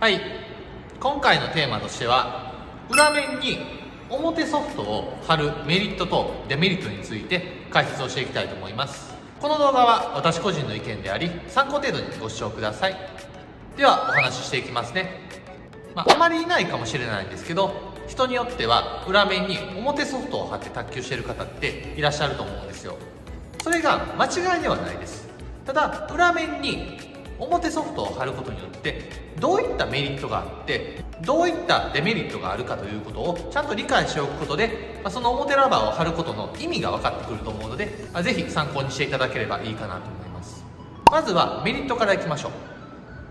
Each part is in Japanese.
はい。今回のテーマとしては裏面に表ソフトを貼るメリットとデメリットについて解説をしていきたいと思います。この動画は私個人の意見であり参考程度にご視聴ください。ではお話ししていきますね、まあ、あまりいないかもしれないんですけど人によっては裏面に表ソフトを貼って卓球してる方っていらっしゃると思うんですよ。それが間違いではないです。ただ裏面に表ソフトを貼ることによってどういったメリットがあってどういったデメリットがあるかということをちゃんと理解しておくことで、ま、その表ラバーを貼ることの意味が分かってくると思うので、まあ、ぜひ参考にしていただければいいかなと思います。まずはメリットからいきましょう。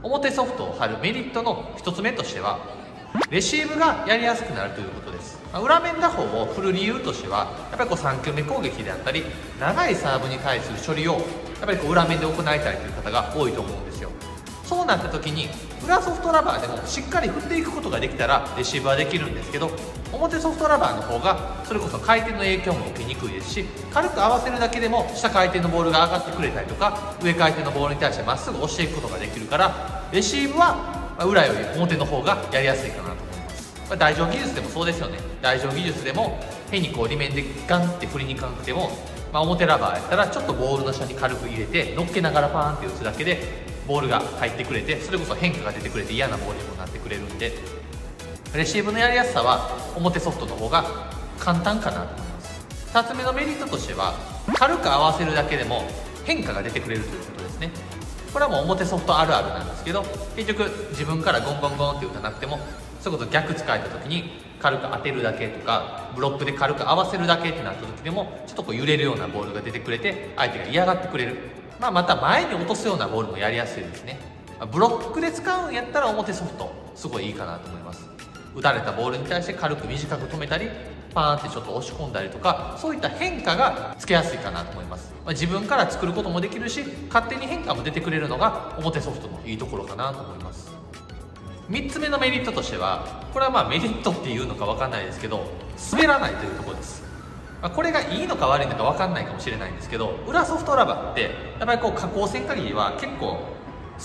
表ソフトを貼るメリットの1つ目としてはレシーブがやりやすくなるということです、ま、裏面打法を振る理由としてはやっぱりこう3球目攻撃であったり長いサーブに対する処理をやっぱりこう裏面で行いたいという方が多いと思う。んですそうなった時に裏ソフトラバーでもしっかり振っていくことができたらレシーブはできるんですけど表ソフトラバーの方がそれこそ回転の影響も受けにくいですし軽く合わせるだけでも下回転のボールが上がってくれたりとか上回転のボールに対してまっすぐ押していくことができるからレシーブは裏より表の方がやりやすいかなと思います。台上技術でもそうですよね。台上技術でも変にこう利面でガンって振りにいかなくても、まあ、表ラバーやったらちょっとボールの下に軽く入れて乗っけながらパーンって打つだけでボールが入ってくれてそれこそ変化が出てくれて嫌なボールにもなってくれるんでレシーブのやりやすさは表ソフトの方が簡単かなと思います。2つ目のメリットとしては軽く合わせるだけでも変化が出てくれるということですね。これはもう表ソフトあるあるなんですけど結局自分からゴンゴンゴンって打たなくてもそういうこと逆使えた時に軽く当てるだけとかブロックで軽く合わせるだけってなった時でもちょっとこう揺れるようなボールが出てくれて相手が嫌がってくれる。まあ、また前に落とすようなボールもやりやすいですね。ブロックで使うんやったら表ソフトすごいいいかなと思います。打たれたボールに対して軽く短く止めたりパーンってちょっと押し込んだりとかそういった変化がつけやすいかなと思います、まあ、自分から作ることもできるし勝手に変化も出てくれるのが表ソフトのいいところかなと思います。3つ目のメリットとしてはこれはまあメリットっていうのか分かんないですけど滑らないというところです。まあ、これがいいのか悪いのか分かんないかもしれないんですけど裏ソフトラバーってやっぱりこう加工線限りは結構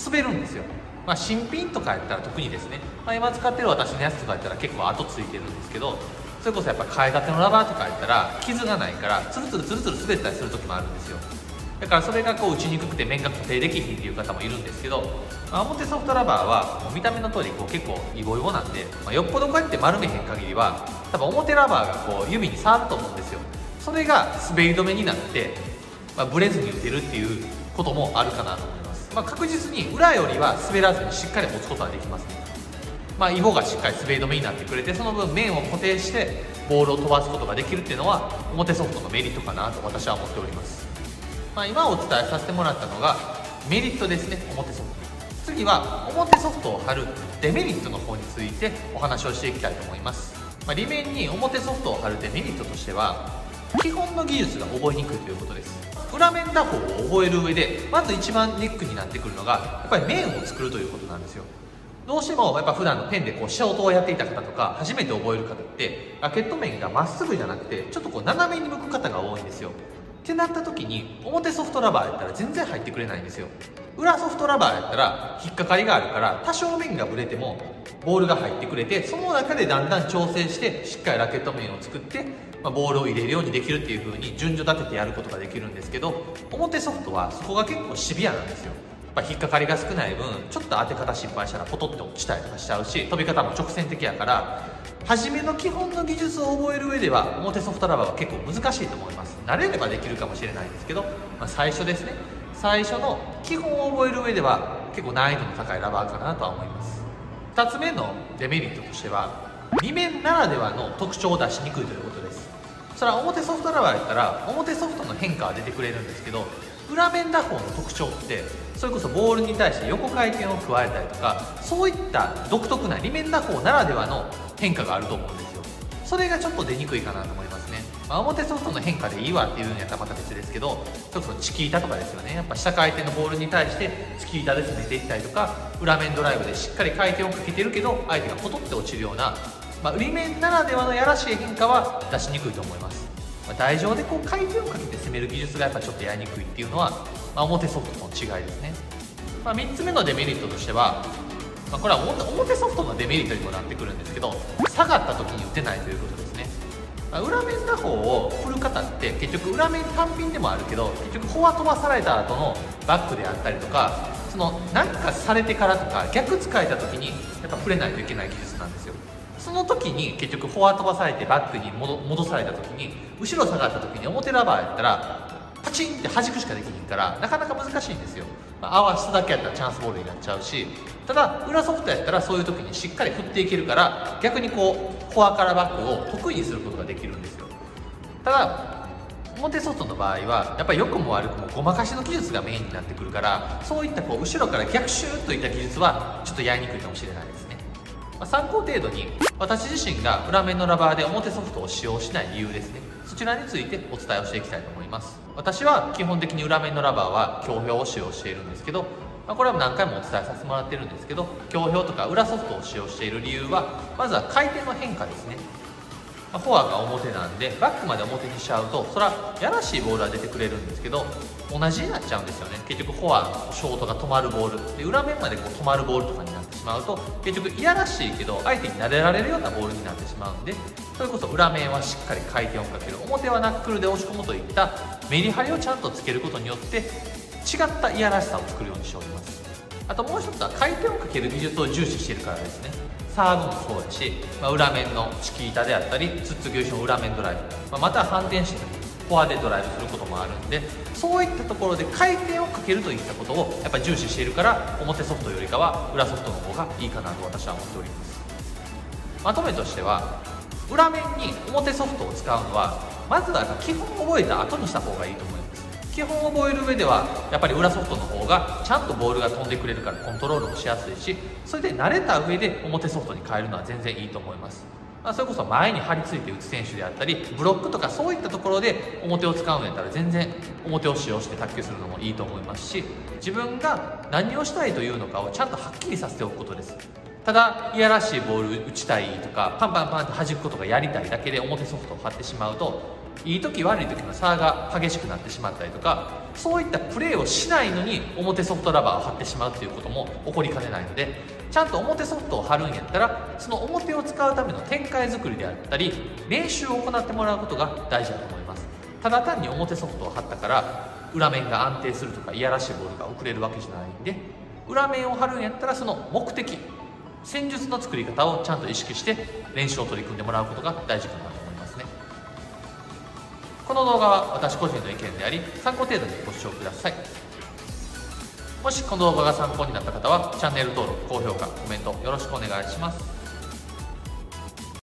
滑るんですよ、まあ、新品とかやったら特にですね、まあ、今使ってる私のやつとかやったら結構後ついてるんですけどそれこそやっぱ替えたてのラバーとかやったら傷がないからツルツルツルツル滑ったりする時もあるんですよ。だからそれがこう打ちにくくて面が固定できひんっていう方もいるんですけど、まあ、表ソフトラバーはもう見た目の通りこり結構イボイボなんで、まあ、よっぽどこうやって丸めへん限りは多分表ラバーがこう指に触ると思うんですよ。それが滑り止めになって、まあ、ブレずに打てるっていうこともあるかなと思います、まあ、確実に裏よりは滑らずにしっかり持つことはできます。ねまあ、イボがしっかり滑り止めになってくれてその分面を固定してボールを飛ばすことができるっていうのは表ソフトのメリットかなと私は思っております。まあ、今お伝えさせてもらったのがメリットですね表ソフト。次は表ソフトを貼るデメリットの方についてお話をしていきたいと思います、まあ、裏面に表ソフトを貼るデメリットとしては基本の技術が覚えにくいということです。裏面打法を覚える上でまず一番ネックになってくるのがやっぱり面を作るということなんですよ。どうしてもやっぱ普段のペンでこう下音をやっていた方とか初めて覚える方ってラケット面がまっすぐじゃなくてちょっとこう斜めに向く方が多いんですよ。ってなった時に表ソフトラバーやったら全然入ってくれないんですよ。裏ソフトラバーやったら引っかかりがあるから多少面がぶれてもボールが入ってくれてその中でだんだん調整してしっかりラケット面を作って、まあ、ボールを入れるようにできるっていう風に順序立ててやることができるんですけど表ソフトはそこが結構シビアなんですよ。ぱ引っかかりが少ない分ちょっと当て方失敗したらポトって落ちたりとかしちゃうし飛び方も直線的やから初めの基本の技術を覚える上では表ソフトラバーは結構難しいと思います。慣れればできるかもしれないんですけど、まあ、最初ですね。最初の基本を覚える上では結構難易度の高いラバーかなとは思います。2つ目のデメリットとしては2面ならではの特徴を出しにくいということです。それは表ソフトラバーやったら表ソフトの変化は出てくれるんですけど裏面打法の特徴ってそれこそボールに対して横回転を加えたりとかそういった独特な裏面打法ならではの変化があると思うんですよ。それがちょっと出にくいかなと思います、まあ、表ソフトの変化でいいわっていうんやったらまた別ですけどちょっとチキータとかですよね。やっぱ下回転のボールに対してチキータで攻めていったりとか裏面ドライブでしっかり回転をかけてるけど相手がポトって落ちるような、まあ、裏面ならではのやらしい変化は出しにくいと思います。まあ、台上でこう回転をかけて攻める技術がやっぱちょっとやりにくいっていうのは、まあ、表ソフトの違いですね、まあ、3つ目のデメリットとしてはまあ、これは表ソフトのデメリットにもなってくるんですけど下がった時に打てないということです、ま、裏面打法を振る方って結局裏面単品でもあるけど結局フォア飛ばされた後のバックであったりとかその何かされてからとか逆使えた時にやっぱ触れないといけない技術なんですよ。その時に結局フォア飛ばされてバックに戻された時に後ろ下がった時に表ラバーやったらパチンって弾くしかできひんからなかなか難しいんですよ、合わすだけやったらチャンスボールになっちゃうしただ裏ソフトやったらそういう時にしっかり振っていけるから逆にこうフォアからバックを得意にすることができるんですよ。ただ表ソフトの場合はやっぱり良くも悪くもごまかしの技術がメインになってくるからそういったこう後ろから逆シューといった技術はちょっとやりにくいかもしれないですね、まあ、参考程度に私自身が裏面のラバーで表ソフトを使用しない理由ですね。そちらについてお伝えをしていきたいと思います。私は基本的に裏面のラバーは強氷を使用しているんですけど、まあ、これは何回もお伝えさせてもらってるんですけど強氷とか裏ソフトを使用している理由はまずは回転の変化ですね。まあ、フォアが表なんでバックまで表にしちゃうとそれはやらしいボールは出てくれるんですけど同じになっちゃうんですよね。結局フォアショートが止まるボール。で裏面までこう止まるボールとかになっまうと結局いやらしいけど相手に撫でられるようなボールになってしまうんでそれこそ裏面はしっかり回転をかける表はナックルで押し込むといったメリハリをちゃんとつけることによって違ったいやらしさを作るようにしております。あともう一つは回転をかける技術を重視してるからですね。サーブもそうだし、まあ、裏面のチキータであったりツッツ牛の裏面ドライブ、まあ、または反転してフォアでドライブすることもあるんでそういったところで回転をかけるといったことをやっぱり重視しているから表ソフトよりかは裏ソフトの方がいいかなと私は思っております。まとめとしては裏面に表ソフトを使うのはまずは基本覚えた後にした方がいいと思います。基本を覚える上ではやっぱり裏ソフトの方がちゃんとボールが飛んでくれるからコントロールもしやすいしそれで慣れた上で表ソフトに変えるのは全然いいと思います。まあ、それこそ前に張り付いて打つ選手であったりブロックとかそういったところで表を使うんやったら全然表を使用して卓球するのもいいと思いますし自分が何をしたいというのかをちゃんとはっきりさせておくことです。ただいやらしいボール打ちたいとかパンパンパンって弾くことがやりたいだけで表ソフトを張ってしまうといい時悪い時の差が激しくなってしまったりとかそういったプレーをしないのに表ソフトラバーを貼ってしまうっていうことも起こりかねないのでちゃんと表ソフトを貼るんやったらその表を使うための展開作りであったり練習を行ってもらうことが大事だと思います。ただ単に表ソフトを貼ったから裏面が安定するとかいやらしいボールが送れるわけじゃないんで裏面を貼るんやったらその目的戦術の作り方をちゃんと意識して練習を取り組んでもらうことが大事かなと思いますね。この動画は私個人の意見であり参考程度にご視聴ください。もしこの動画が参考になった方はチャンネル登録高評価コメントよろしくお願いします。